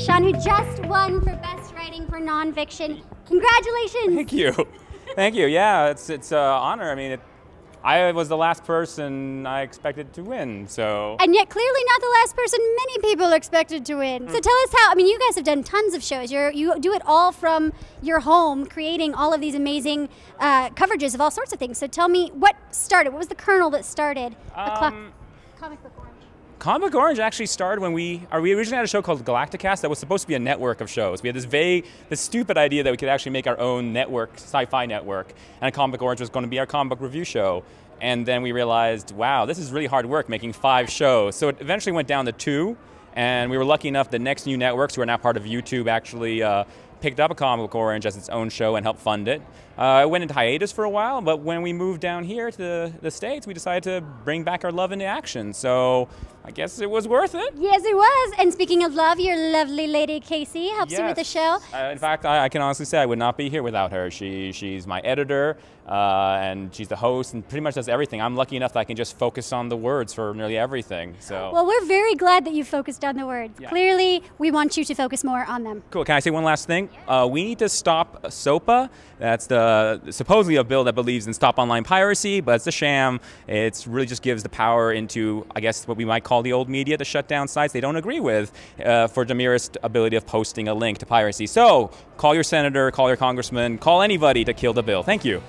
Sean, who just won for Best Writing for Nonfiction. Congratulations! Thank you. Thank you. Yeah, it's it's an honor. I mean, it, I was the last person I expected to win, so. And yet, clearly not the last person many people expected to win. So tell us how. I mean, you guys have done tons of shows. You you do it all from your home, creating all of these amazing uh, coverages of all sorts of things. So tell me what started. What was the kernel that started Um, comic book orange? Comic Orange actually started when we, or we originally had a show called Galacticast that was supposed to be a network of shows. We had this vague, this stupid idea that we could actually make our own network, sci-fi network, and Comic Orange was going to be our comic book review show. And then we realized, wow, this is really hard work making five shows. So it eventually went down to two, and we were lucky enough the Next New Networks, who are now part of YouTube, actually uh, picked up a Comic Orange as its own show and helped fund it. Uh, it went into hiatus for a while, but when we moved down here to the, the States, we decided to bring back our love into action. So I guess it was worth it. Yes, it was. And speaking of love, your lovely lady Casey helps you with the show. Uh, in fact, I, I can honestly say I would not be here without her. She, she's my editor, uh, and she's the host, and pretty much does everything. I'm lucky enough that I can just focus on the words for nearly everything. So Well, we're very glad that you focused on the words. Yeah. Clearly, we want you to focus more on them. Cool. Can I say one last thing? Uh, we need to stop SOPA. That's the supposedly a bill that believes in stop online piracy, but it's a sham. It really just gives the power into, I guess, what we might call the old media to shut down sites they don't agree with uh, for the merest ability of posting a link to piracy. So call your senator, call your congressman, call anybody to kill the bill. Thank you.